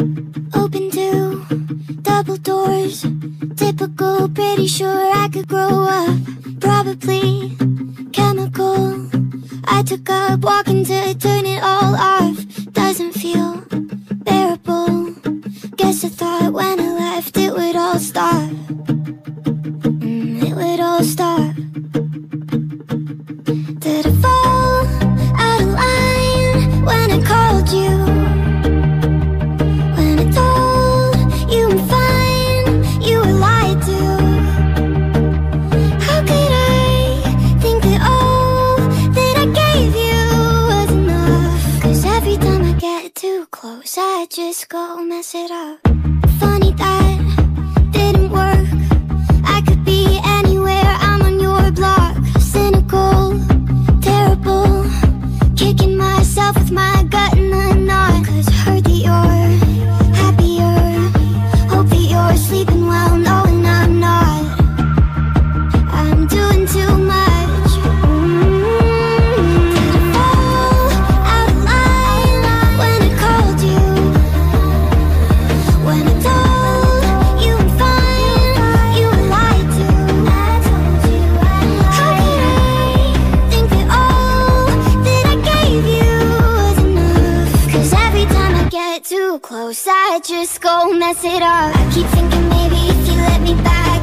Open two, double doors. Typical, pretty sure I could grow up. Probably chemical. I took up walking to turn it all off. Doesn't feel bearable. Guess I thought when I left it would all stop. Mm, it would all stop. I just go mess it up. Funny that close, I just go mess it up. I keep thinking maybe if you let me back